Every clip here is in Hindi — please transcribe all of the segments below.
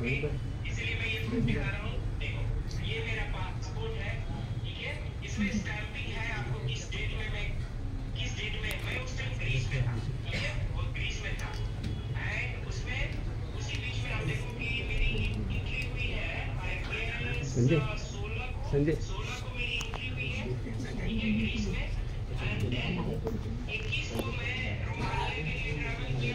ओके इसलिए मैं ये प्रूफ दिखा रहा हूँ। देखो ये मेरा पासपोर्ट है ठीक है? इसमें स्टैंपिंग है आपको किस डेट में मैं किस डेट में मैं उस टाइम ग्रीस में था ठीक है? वो ग्रीस में था। एंड उसमें उसी बीच में आप देखो कि मेरी एंट्री हुई है आई संजय। 16 को संजय। 16 को मेरी एंट्री हुई है ठीक है ग्रीस में। एंड देन 21 को मैं रोमानिया के लिए ट्रैवल किया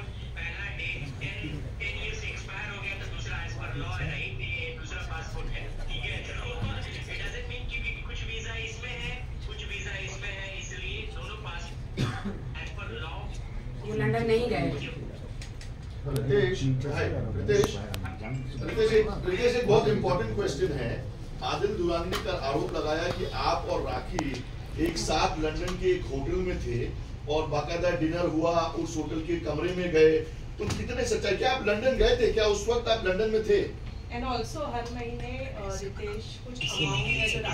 वो लंदन नहीं गए। रितेश हाय रितेश रितेश एक बहुत इंपॉर्टेंट क्वेश्चन है। आदिल दुरानी ने कर आरोप लगाया कि आप और राखी एक साथ लंदन के एक होटल में थे और बाकायदा डिनर हुआ उस होटल के कमरे में गए। तो कितने सच्चाई क्या आप लंदन गए थे? क्या उस वक्त आप लंदन में थे? एंड ऑल्सो हर महीने रितेश कुछ अमाउंट एज आ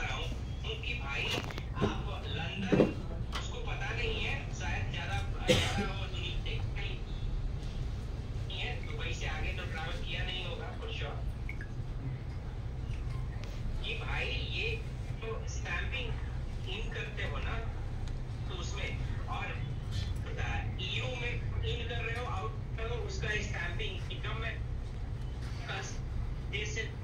रहा हूँ कि भाई आप लंदन उसको पता नहीं है शायद ज़्यादा ज़्यादा वो नहीं नहीं है दुबई से आगे तो ट्रैवल किया नहीं होगा फॉर श्योर कि भाई ये तो स्टैंपिंग इन करते हो ना तो उसमें और ईयू में इन कर